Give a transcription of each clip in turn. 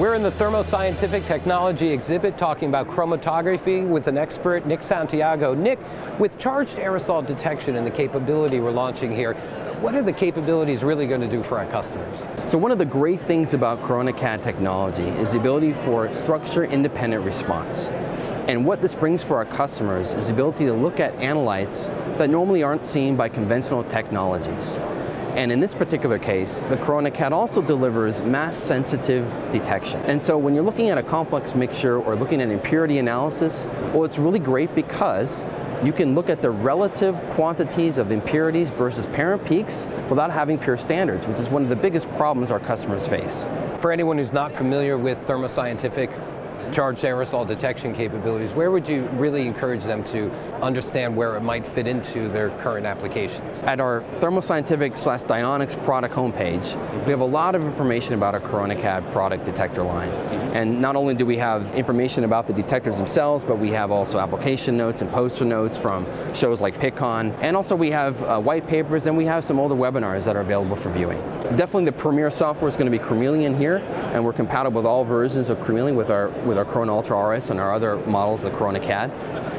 We're in the Thermo Scientific Technology exhibit talking about chromatography with an expert, Nick Santiago. Nick, with charged aerosol detection and the capability we're launching here, what are the capabilities really going to do for our customers? So one of the great things about CoronaCAD technology is the ability for structure-independent response. And what this brings for our customers is the ability to look at analytes that normally aren't seen by conventional technologies. And in this particular case, the CoronaCAD also delivers mass-sensitive detection. And so when you're looking at a complex mixture or looking at impurity analysis, well, it's really great because you can look at the relative quantities of impurities versus parent peaks without having pure standards, which is one of the biggest problems our customers face. For anyone who's not familiar with Thermo Scientific, charged aerosol detection capabilities, where would you really encourage them to understand where it might fit into their current applications? At our Thermo Scientific slash Dionex product homepage, we have a lot of information about our CoronaCAD product detector line. And not only do we have information about the detectors themselves, but we have also application notes and poster notes from shows like Pittcon. And also we have uh, white papers and we have some older webinars that are available for viewing. Definitely the premier software is going to be Chromeleon here, and we're compatible with all versions of Chromeleon with our, with our Corona Ultra RS and our other models of Corona CAD.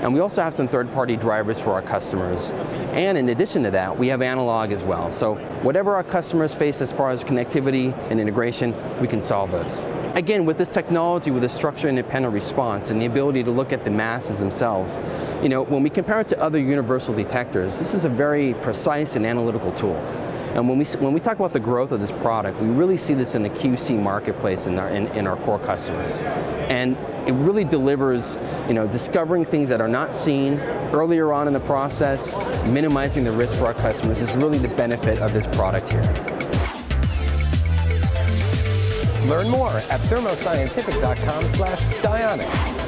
And we also have some third-party drivers for our customers. And in addition to that, we have analog as well. So whatever our customers face as far as connectivity and integration, we can solve those. Again, with this technology, with a structure-independent response and the ability to look at the masses themselves, you know, when we compare it to other universal detectors, this is a very precise and analytical tool. And when we, when we talk about the growth of this product, we really see this in the QC marketplace in our, in, in our core customers. And it really delivers, you know, discovering things that are not seen earlier on in the process, minimizing the risk for our customers is really the benefit of this product here. Learn more at thermoscientific.com slash Dionex.